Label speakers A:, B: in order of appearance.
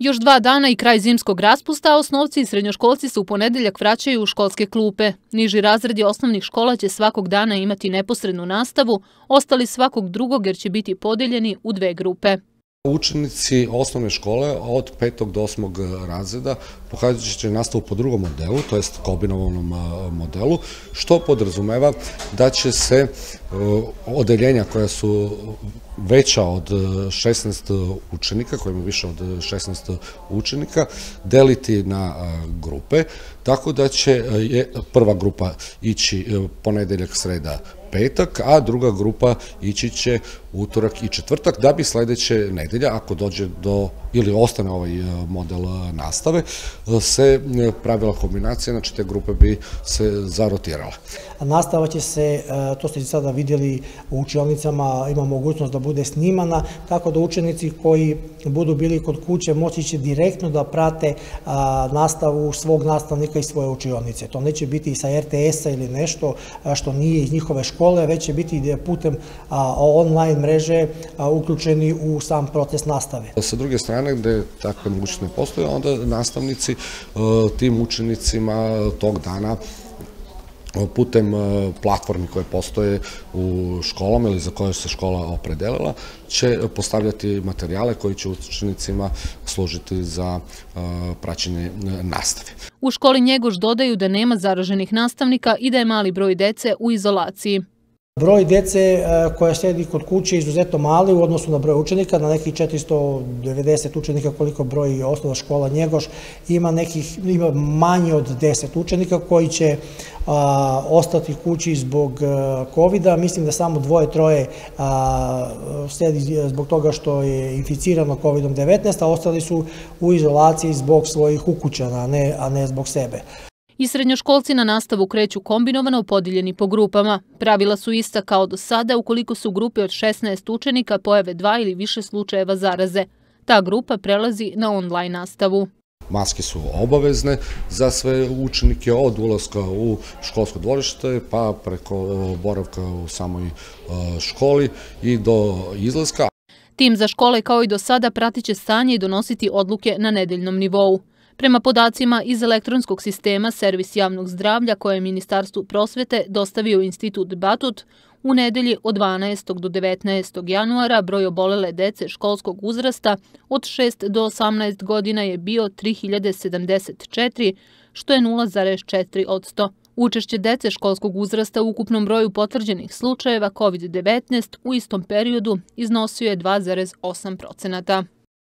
A: Još dva dana i kraj zimskog raspusta, osnovci i srednjoškolci se u ponedeljak vraćaju u školske klupe. Niži razredi osnovnih škola će svakog dana imati neposrednu nastavu, ostali svakog drugog jer će biti podeljeni u dve grupe.
B: Učenici osnovne škole od petog do osmog razreda pohađat će nastavu po drugom modelu, to jest kombinovanom modelu, što podrazumeva da će se odeljenja koja su veća od 16 učenika, koja ima više od 16 učenika, deliti na grupe, tako da će prva grupa ići ponedeljak, sreda, petak, a druga grupa ići će utorak i četvrtak, da bi sledeće nedelja, ako dođe do, ili ostane ovaj e, model e, nastave, se e, pravila kombinacija, znači te grupe bi se zarotirale.
C: Nastava će se, to ste sada vidjeli u učionicama, ima mogućnost da bude snimana, tako da učenici koji budu bili kod kuće moći će direktno da prate nastavu svog nastavnika i svoje učionice. To neće biti sa RTS-a ili nešto što nije iz njihove škole, već će biti putem online mreže uključeni u sam proces nastave.
B: Sa druge strane, gde takve mogućnosti ne postoje, onda nastavnici tim učenicima tog dana putem platformi koje postoje u školama ili za koje se škola opredelila, će postavljati materijale koji će učenicima služiti za praćenje nastave.
A: U školi Njegoš dodaju da nema zaraženih nastavnika i da je mali broj dece u izolaciji.
C: Broj dece e, koja sjedi kod kuće je izuzetno mali u odnosu na broj učenika, na nekih 490 učenika koliko broj osnova škola Njegoš, ima, nekih, ima manje od 10 učenika koji će a, ostati kući zbog COVID-a. Mislim da samo dvoje, troje a, sjedi zbog toga što je inficirano COVID-19, a ostali su u izolaciji zbog svojih ukućana, a ne, a ne zbog sebe.
A: I srednjoškolci na nastavu kreću kombinovano podijeljeni po grupama. Pravila su ista kao do sada ukoliko su grupe od 16 učenika pojave dva ili više slučajeva zaraze. Ta grupa prelazi na online nastavu.
B: Maske su obavezne za sve učenike od ulaska u školsko dvorište pa preko boravka u samoj e, školi i do izlaska.
A: Tim za škole kao i do sada pratiće stanje i donositi odluke na nedeljnom nivou. Prema podacima iz elektronskog sistema Servis javnog zdravlja koje je Ministarstvu prosvete dostavio Institut Batut, u nedelji od 12. do 19. januara broj obolele dece školskog uzrasta od 6 do 18 godina je bio 3074, što je 0,4 od 100. Učešće dece školskog uzrasta u ukupnom broju potvrđenih slučajeva COVID-19 u istom periodu iznosio je 2,8 procenata.